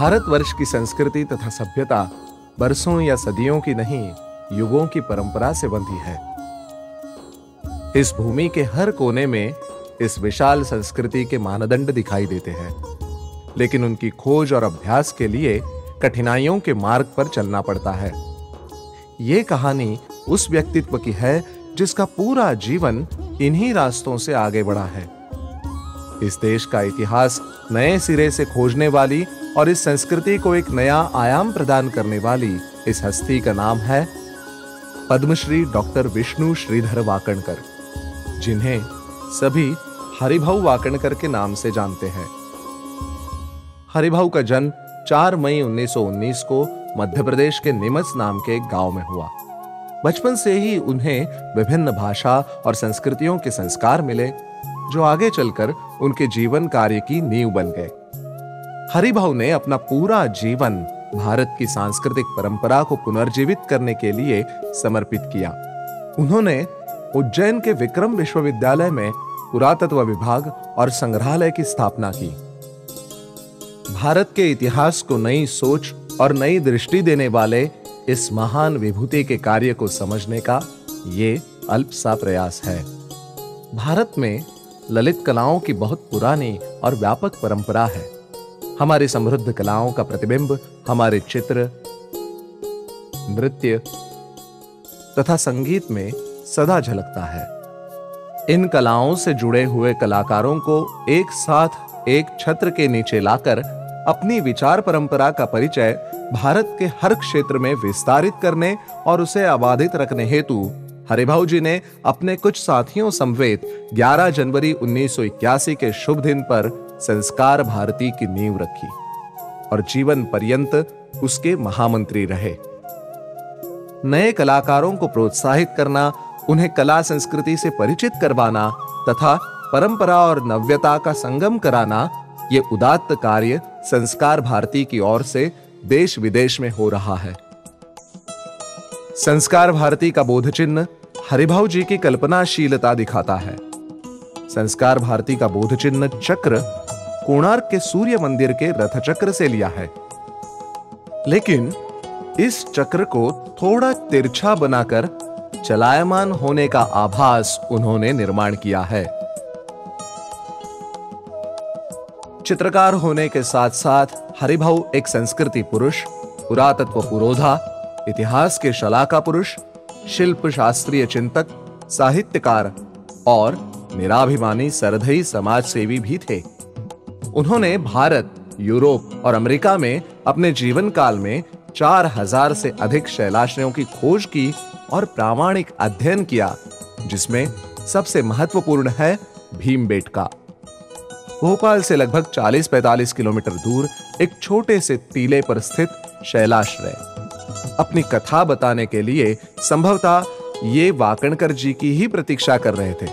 भारतवर्ष की संस्कृति तथा सभ्यता बरसों या सदियों की नहीं, युगों की परंपरा से बंधी है। इस भूमि के हर कोने में इस विशाल संस्कृति के मानदंड दिखाई देते हैं। लेकिन उनकी खोज और अभ्यास के लिए कठिनाइयों के मार्ग पर चलना पड़ता है। यह कहानी उस व्यक्तित्व की है जिसका पूरा जीवन इन्हीं रास्तों से आगे बढ़ा है। इस देश का इतिहास नए सिरे से खोजने वाली और इस संस्कृति को एक नया आयाम प्रदान करने वाली इस हस्ती का नाम है पद्मश्री डॉक्टर विष्णु श्रीधर वाकणकर। जिन्हें सभी हरिभाऊ वाकणकर के नाम से जानते हैं। हरिभाऊ का जन्म 4 मई 1919 को मध्य प्रदेश के निमच नाम के एक गाँव में हुआ। बचपन से ही उन्हें विभिन्न भाषा और संस्कृतियों के संस्कार मिले, जो आगे चलकर उनके जीवन कार्य की नींव बन गए। हरिभाऊ ने अपना पूरा जीवन भारत की सांस्कृतिक परंपरा को पुनर्जीवित करने के लिए समर्पित किया। उन्होंने उज्जैन के विक्रम विश्वविद्यालय में पुरातत्व विभाग और संग्रहालय की स्थापना की। भारत के इतिहास को नई सोच और नई दृष्टि देने वाले इस महान विभूति के कार्य को समझने का ये अल्प सा प्रयास है। भारत में ललित कलाओं की बहुत पुरानी और व्यापक परंपरा है। हमारी समृद्ध कलाओं का प्रतिबिंब, हमारे चित्र, नृत्य तथा संगीत में सदा झलकता है। इन कलाओं से जुड़े हुए कलाकारों को एक साथ एक छत्र के नीचे लाकर अपनी विचार परंपरा का परिचय भारत के हर क्षेत्र में विस्तारित करने और उसे आबादित रखने हेतु हरिभाऊ जी ने अपने कुछ साथियों समवेत 11 जनवरी 1981 के शुभ दिन पर संस्कार भारती की नींव रखी और जीवन पर्यंत उसके महामंत्री रहे। नए कलाकारों को प्रोत्साहित करना, उन्हें कला संस्कृति से परिचित करवाना तथा परंपरा और नव्यता का संगम कराना, ये उदात्त कार्य संस्कार भारती की ओर से देश विदेश में हो रहा है। संस्कार भारती का बोध चिन्ह हरिभाऊ जी की कल्पनाशीलता दिखाता है। संस्कार भारती का बोध चिन्ह चक्र कोणार्क के सूर्य मंदिर के रथ चक्र से लिया है। लेकिन इस चक्र को थोड़ा तिरछा बनाकर चलायमान होने का आभास उन्होंने निर्माण किया है। चित्रकार होने के साथ साथ हरिभाऊ एक संस्कृति पुरुष, पुरातत्व पुरोधा, इतिहास के शलाका पुरुष शिल्प शास्त्रीय चिंतक, साहित्यकार और निराभिमानी सरधई समाज सेवी भी थे। उन्होंने भारत, यूरोप और अमेरिका में अपने जीवन काल में चार हज़ार से अधिक शैलाश्रयों की खोज की और प्रामाणिक अध्ययन किया, जिसमें सबसे महत्वपूर्ण है भीमबेटका भोपाल से लगभग 40-45 किलोमीटर दूर एक छोटे से टीले पर स्थित शैलाश्रय। अपनी कथा बताने के लिए संभवतः ये वाकणकर जी की ही प्रतीक्षा कर रहे थे।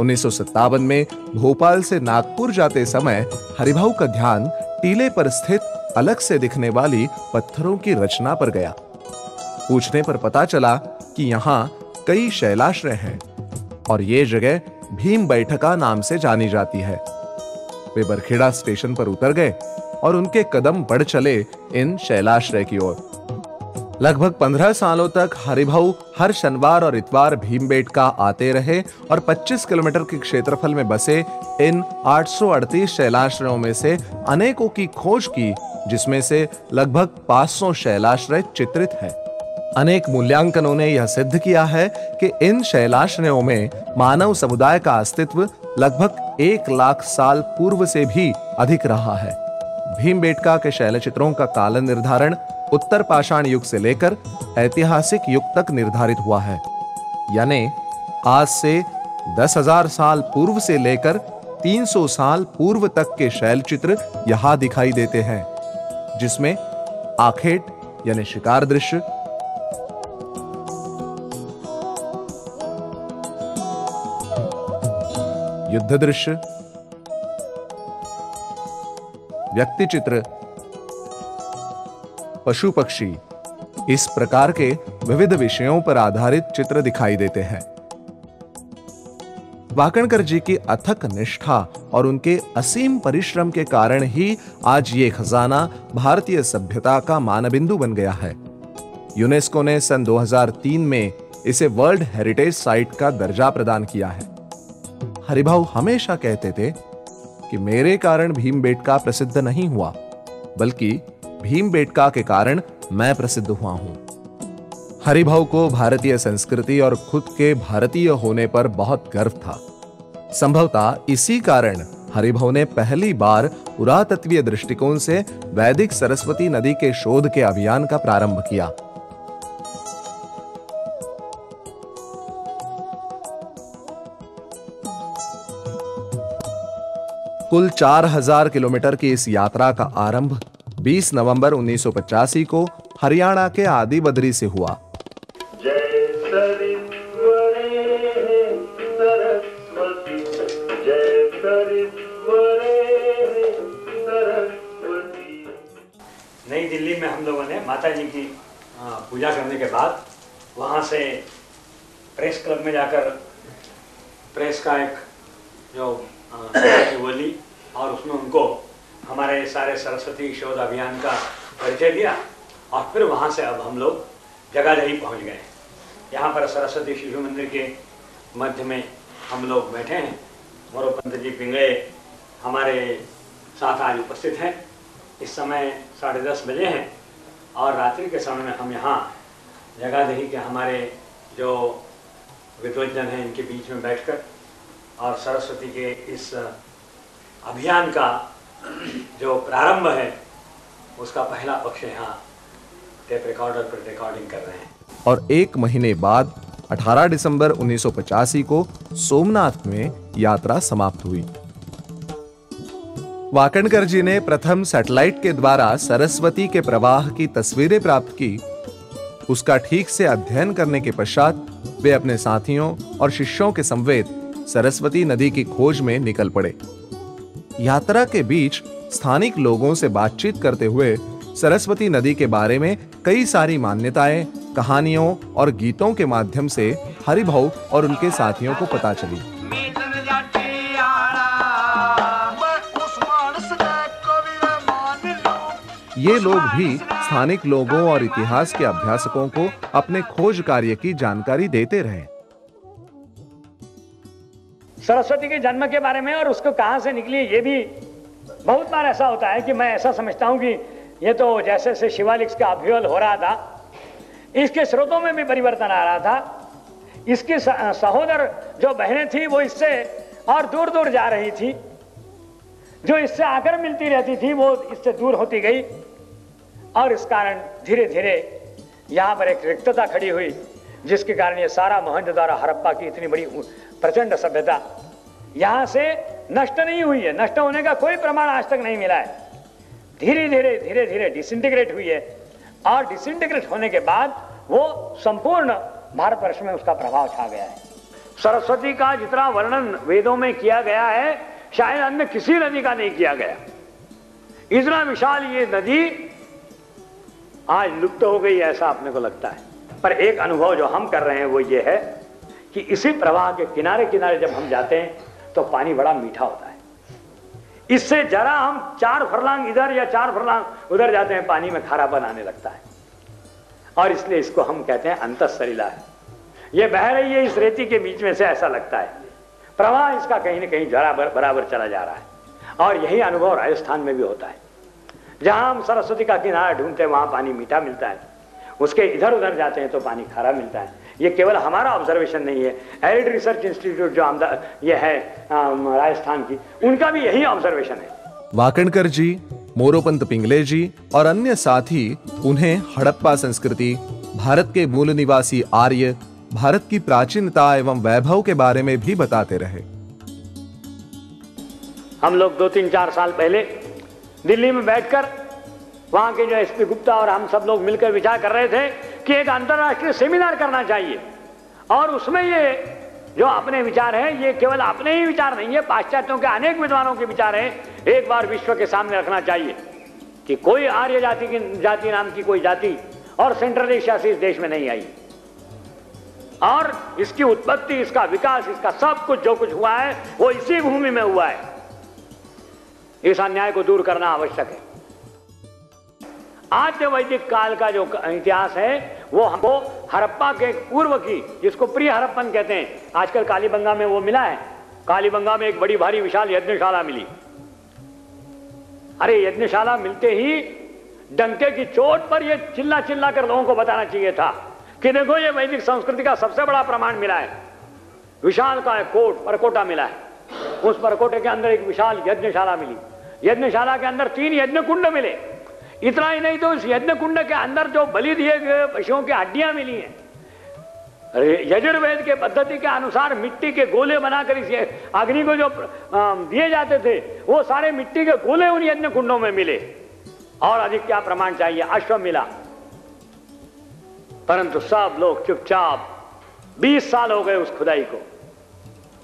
उन्नीस में भोपाल से नागपुर जाते समय हरिभाऊ का ध्यान टीले पर स्थित अलग से दिखने वाली पत्थरों की रचना पर गया। पूछने पर पता चला कि यहाँ कई शैलाश्रय हैं और ये जगह भीम बैठका नाम से जानी जाती है। वे बरखेड़ा स्टेशन पर उतर गए और उनके कदम बढ़ चले इन शैलाश्रय की ओर। लगभग पंद्रह सालों तक हरिभाऊ हर शनिवार और इतवार भीमबेटका आते रहे और 25 किलोमीटर के क्षेत्रफल में बसे इन 838 शैलाश्रयों में से अनेकों की खोज की, जिसमें से लगभग 500 शैलाश्रय चित्रित है। अनेक मूल्यांकनों ने यह सिद्ध किया है कि इन शैलाश्रयों में मानव समुदाय का अस्तित्व लगभग एक लाख साल पूर्व से भी अधिक रहा है। भीमबेटका के शैलचित्रों का काल निर्धारण उत्तर पाषाण युग से लेकर ऐतिहासिक युग तक निर्धारित हुआ है। यानी आज से दस हज़ार साल पूर्व से लेकर 300 साल पूर्व तक के शैल चित्र यहाँ दिखाई देते हैं, जिसमें आखेट, यानी शिकार दृश्य, युद्ध दृश्य व्यक्ति चित्र पशु पक्षी इस प्रकार के विविध विषयों पर आधारित चित्र दिखाई देते हैं। वाकणकर जी की अथक निष्ठा और उनके असीम परिश्रम के कारण ही आज ये खजाना भारतीय सभ्यता का मानबिंदु बन गया है। यूनेस्को ने सन 2003 में इसे वर्ल्ड हेरिटेज साइट का दर्जा प्रदान किया है। हरिभाऊ हमेशा कहते थे कि मेरे कारण भीमबेटका प्रसिद्ध नहीं हुआ, बल्कि भीमबेटका के कारण मैं प्रसिद्ध हुआ हूँ। हरिभाऊ को भारतीय संस्कृति और खुद के भारतीय होने पर बहुत गर्व था। संभवतः इसी कारण हरिभाऊ ने पहली बार पुरातत्वीय दृष्टिकोण से वैदिक सरस्वती नदी के शोध के अभियान का प्रारंभ किया। कुल 4000 किलोमीटर की इस यात्रा का आरंभ 20 नवंबर 1985 को हरियाणा के आदि बद्री से हुआ। नई दिल्ली में हम लोगों ने माता जी की पूजा करने के बाद वहाँ से प्रेस क्लब में जाकर प्रेस का एक जो आ, वो ली और उसमें उनको हमारे सारे सरस्वती शोध अभियान का परिचय दिया और फिर वहाँ से अब हम लोग जगाधरी पहुँच गए। यहाँ पर सरस्वती शिशु मंदिर के मध्य में हम लोग बैठे हैं। मोरोपंत जी पिंगड़े हमारे साथ आज उपस्थित हैं। इस समय साढ़े दस बजे हैं और रात्रि के समय में हम यहाँ जगह दही के हमारे जो विद्वजन हैं इनके बीच में बैठकर और सरस्वती के इस अभियान का जो प्रारंभ है, उसका पहला पक्ष यहाँ टेप रिकॉर्डर पर रिकॉर्डिंग कर रहे हैं। और एक महीने बाद 18 दिसंबर 1985 को सोमनाथ में यात्रा समाप्त हुई। वाकणकर जी ने प्रथम सैटेलाइट के द्वारा सरस्वती के प्रवाह की तस्वीरें प्राप्त की। उसका ठीक से अध्ययन करने के पश्चात, वे अपने साथियों और शिष्यों के संवेद सरस्वती नदी की खोज में निकल पड़े। यात्रा के बीच स्थानिक लोगों से बातचीत करते हुए सरस्वती नदी के बारे में कई सारी मान्यताएँ कहानियों और गीतों के माध्यम से हरिभाऊ और उनके साथियों को पता चली। ये लोग भी स्थानिक लोगों और इतिहास के अभ्यासकों को अपने खोज कार्य की जानकारी देते रहे। सरस्वती के जन्म के बारे में और उसको कहाँ से निकली, ये भी बहुत बार ऐसा होता है कि मैं ऐसा समझता हूँ कि ये तो जैसे जैसे शिवालिक का अभ्युल हो रहा था, इसके स्रोतों में भी परिवर्तन आ रहा था। इसकी सहोदर जो बहनें थी, वो इससे और दूर दूर जा रही थी। जो इससे आकर मिलती रहती थी, वो इससे दूर होती गई और इस कारण धीरे धीरे यहाँ पर एक रिक्तता खड़ी हुई, जिसके कारण ये सारा मोहनजोदारो हड़प्पा की इतनी बड़ी प्रचंड सभ्यता। यहाँ से नष्ट नहीं हुई है। नष्ट होने का कोई प्रमाण आज तक नहीं मिला है। धीरे धीरे धीरे धीरे डिसइंटीग्रेट हुई है। और डिसइंटीग्रेट होने के बाद वो संपूर्ण भारतवर्ष में उसका प्रभाव छा गया है। सरस्वती का जितना वर्णन वेदों में किया गया है, शायद अन्य किसी नदी का नहीं किया गया। इतना विशाल ये नदी आज लुप्त हो गई ऐसा अपने को लगता है। पर एक अनुभव जो हम कर रहे हैं वो ये है कि इसी प्रवाह के किनारे किनारे जब हम जाते हैं तो पानी बड़ा मीठा होता है। इससे जरा हम चार फरलांग इधर या चार फरलांग उधर जाते हैं, पानी में खारापन आने लगता है। और इसलिए इसको हम कहते हैं अंतस्तरीला है। ये बह रही है इस रेती के बीच में से ऐसा लगता है। प्रवाह इसका कहीं ना कहीं बराबर बराबर चला जा रहा है। और यही अनुभव राजस्थान में भी होता है। जहाँ हम सरस्वती का किनारा ढूंढते हैं, वहाँ पानी मीठा मिलता है। उसके इधर उधर जाते हैं तो पानी खारा मिलता है। ये केवल हमारा ऑब्जर्वेशन नहीं है। एरिड रिसर्च इंस्टीट्यूट जो ये है राजस्थान की उनका भी यही ऑब्जर्वेशन है। वाकणकर जी मोरोपंत पिंगले जी और अन्य साथी उन्हें हड़प्पा संस्कृति भारत के मूल निवासी आर्य भारत की प्राचीनता एवं वैभव के बारे में भी बताते रहे। हम लोग दो तीन चार साल पहले दिल्ली में बैठकर वहाँ के जो एसपी गुप्ता और हम सब लोग मिलकर विचार कर रहे थे कि एक अंतर्राष्ट्रीय सेमिनार करना चाहिए। और उसमें ये जो अपने विचार हैं, ये केवल अपने ही विचार नहीं है, पाश्चात्यों के अनेक विद्वानों के विचार हैं, एक बार विश्व के सामने रखना चाहिए कि कोई आर्य जाति की, जाति नाम की कोई जाति और सेंट्रल एशिया से इस देश में नहीं आई। और इसकी उत्पत्ति, इसका विकास, इसका सब कुछ, जो कुछ हुआ है, वो इसी भूमि में हुआ है। इस अन्याय को दूर करना आवश्यक है। आद्य वैदिक काल का जो इतिहास है, वो हमको हरप्पा के पूर्व की, जिसको प्रिय हरप्पन कहते हैं, आजकल कालीबंगा में वो मिला है। कालीबंगा में एक बड़ी भारी विशाल यज्ञशाला मिली। अरे, यज्ञशाला मिलते ही डंके की चोट पर ये चिल्ला चिल्ला कर लोगों को बताना चाहिए था कि देखो, ये वैदिक संस्कृति का सबसे बड़ा प्रमाण मिला है। विशाल का कोट, परकोटा मिला है। उस परकोटे के अंदर एक विशाल यज्ञशाला मिली। यज्ञशाला के अंदर तीन यज्ञ कुंड मिले। इतना ही नहीं तो इस यज्ञ कुंड के अंदर जो बलि दिए गए पशुओं की हड्डियाँ मिली हैं। यजुर्वेद के पद्धति के अनुसार मिट्टी के गोले बनाकर इस अग्नि को जो दिए जाते थे, वो सारे मिट्टी के गोले उन यज्ञ कुंडों में मिले। और अधिक क्या प्रमाण चाहिए? अश्व मिला। परंतु सब लोग चुपचाप 20 साल हो गए उस खुदाई को।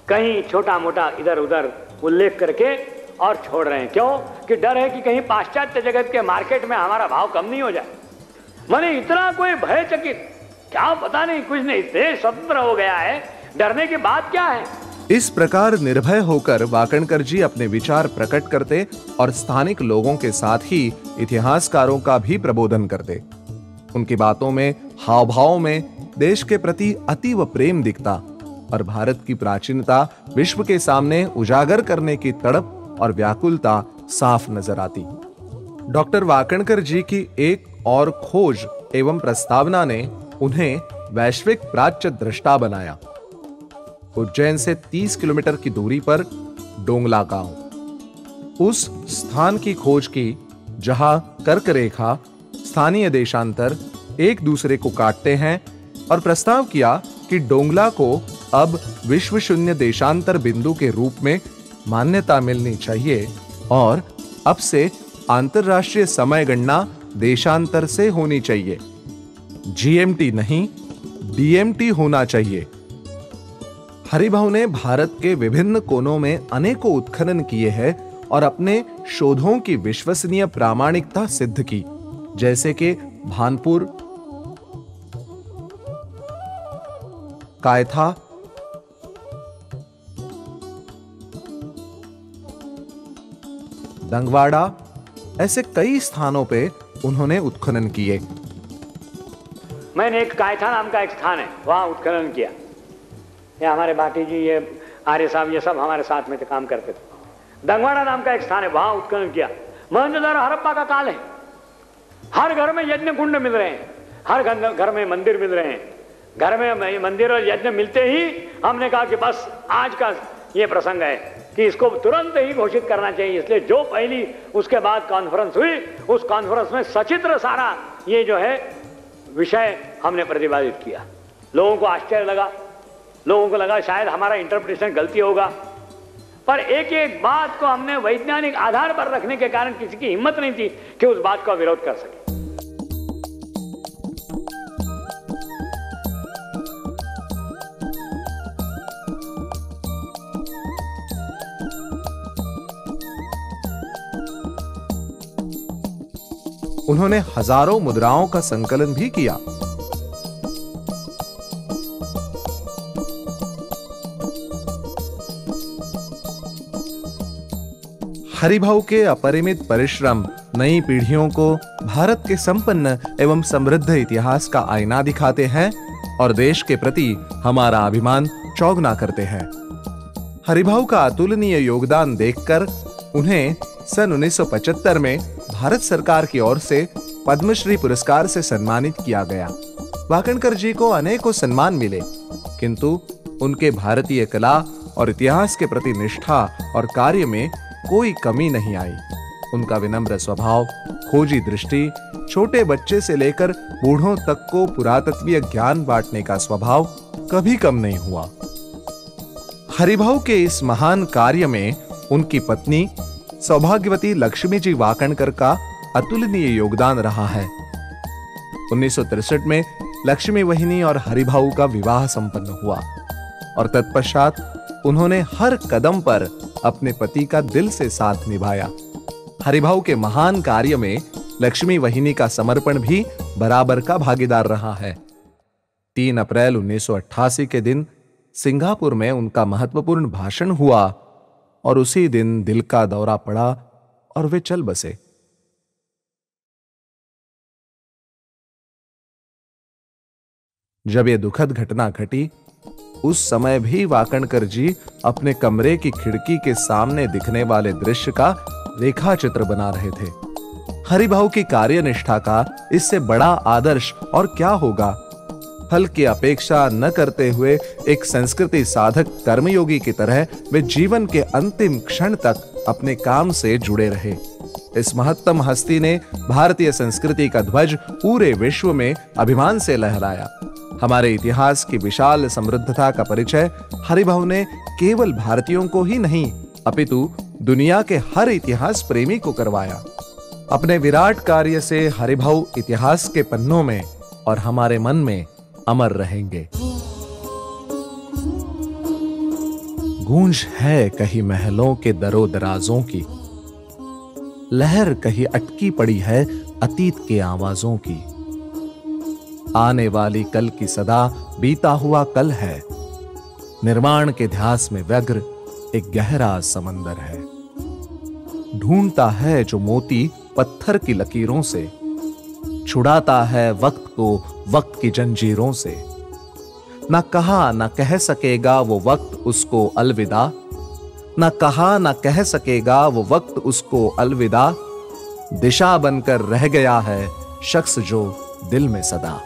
कहीं छोटा मोटा इधर उधर उल्लेख करके और छोड़ रहे हैं। क्यों? कि डर है कि कहीं पाश्चात्य जगत के मार्केट में हमारा भाव कम नहीं हो जाए। मैंने इतना कोई भय चकित क्या पता नहीं, कुछ नहीं देश स्वतंत्र हो गया है। डरने की बात क्या है? इस प्रकार निर्भय होकर वाकणकर जी अपने विचार प्रकट करते और स्थानिक लोगों के साथ ही इतिहासकारों का भी प्रबोधन करते। उनकी बातों में हाव भाव में देश के प्रति अतीव प्रेम दिखता और भारत की प्राचीनता विश्व के सामने उजागर करने की तड़प और व्याकुलता साफ़ नज़र आती। डॉक्टर वाकणकर जी की एक और खोज एवं प्रस्तावना ने उन्हें वैश्विक प्राच्य दृष्टा बनाया। उज्जैन से 30 किलोमीटर की दूरी पर डोंगला गाँव। उस स्थान की खोज की, जहाँ कर्क रेखा स्थानीय देशांतर एक दूसरे को काटते हैं और प्रस्ताव किया कि डोंगला को अब विश्व शून्य देशांतर बिंदु के रूप में मान्यता मिलनी चाहिए और अब से अंतरराष्ट्रीय समय गणना देशांतर से होनी चाहिए। जीएमटी नहीं डीएमटी होना चाहिए। हरिभाव ने भारत के विभिन्न कोनों में अनेकों उत्खनन किए हैं और अपने शोधों की विश्वसनीय प्रामाणिकता सिद्ध की, जैसे कि भानपुर, कायथा दंगवाड़ा, ऐसे कई स्थानों पे उन्होंने उत्खनन किए। मैंने एक कायथा नाम का एक स्थान है, वहाँ उत्खनन किया। ये हमारे भाटी जी, ये आर्य साहब, ये सब हमारे साथ में काम करते थे। दंगवाड़ा नाम का एक स्थान है, वहाँ उत्खनन किया। मोहनजोदारो हरप्पा का काल है। हर घर में यज्ञ कुंड मिल रहे हैं। हर घर में मंदिर मिल रहे हैं। घर में मंदिर और यज्ञ मिलते ही हमने कहा कि बस आज का ये प्रसंग है। कि इसको तुरंत ही घोषित करना चाहिए। इसलिए जो पहली उसके बाद कॉन्फ्रेंस हुई, उस कॉन्फ्रेंस में सचित्र सारा ये जो है विषय हमने प्रतिपादित किया। लोगों को आश्चर्य लगा। लोगों को लगा शायद हमारा इंटरप्रिटेशन गलती होगा। पर एक एक बात को हमने वैज्ञानिक आधार पर रखने के कारण किसी की हिम्मत नहीं थी कि उस बात का विरोध कर सके। उन्होंने हज़ारों मुद्राओं का संकलन भी किया। हरिभाव के अपरिमित परिश्रम नई पीढ़ियों को भारत के संपन्न एवं समृद्ध इतिहास का आईना दिखाते हैं और देश के प्रति हमारा अभिमान चौगना करते हैं। हरिभाव का अतुलनीय योगदान देखकर उन्हें सन 1975 में भारत सरकार की ओर से पद्मश्री पुरस्कार से सम्मानित किया गया। वाकणकर जी को अनेकों सम्मान मिले, किंतु उनके भारतीय कला और इतिहास के प्रति निष्ठा और कार्य में कोई कमी नहीं आई। उनका विनम्र स्वभाव, खोजी दृष्टि, छोटे बच्चे से लेकर बूढ़ों तक को पुरातत्वीय ज्ञान बांटने का स्वभाव कभी कम नहीं हुआ। हरिभाव के इस महान कार्य में उनकी पत्नी सौभाग्यवती लक्ष्मी जी वाकणकर का अतुलनीय योगदान रहा है। उन्नीस में लक्ष्मी वहिनी और हरिभाऊ का विवाह संपन्न हुआ और तत्पश्चात उन्होंने हर कदम पर अपने पति का दिल से साथ निभाया। हरिभाऊ के महान कार्य में लक्ष्मी वहिनी का समर्पण भी बराबर का भागीदार रहा है। तीन अप्रैल 1988 के दिन सिंगापुर में उनका महत्वपूर्ण भाषण हुआ। और उसी दिन दिल का दौरा पड़ा और वे चल बसे। जब यह दुखद घटना घटी, उस समय भी वाकणकर जी अपने कमरे की खिड़की के सामने दिखने वाले दृश्य का रेखा चित्र बना रहे थे। हरिभाव की कार्यनिष्ठा का इससे बड़ा आदर्श और क्या होगा? फल की अपेक्षा न करते हुए एक संस्कृति साधक कर्मयोगी की तरह वे जीवन के अंतिम क्षण तक अपने काम से जुड़े रहे। इस महत्तम हस्ती ने भारतीय संस्कृति का ध्वज पूरे विश्व में अभिमान से लहराया। हमारे इतिहास की विशाल समृद्धता का परिचय हरिभाव ने केवल भारतीयों को ही नहीं, अपितु दुनिया के हर इतिहास प्रेमी को करवाया। अपने विराट कार्य से हरिभाव इतिहास के पन्नों में और हमारे मन में अमर रहेंगे। गूंज है कहीं महलों के दरो दराजों की। लहर कहीं अटकी पड़ी है अतीत के आवाजों की। आने वाली कल की सदा बीता हुआ कल है। निर्माण के ध्यास में व्यग्र एक गहरा समंदर है। ढूंढता है जो मोती पत्थर की लकीरों से। छुड़ाता है वक्त को वक्त की जंजीरों से। ना कहा ना कह सकेगा वो वक्त उसको अलविदा। ना कहा ना कह सकेगा वो वक्त उसको अलविदा। दिशा बनकर रह गया है शख्स जो दिल में सदा।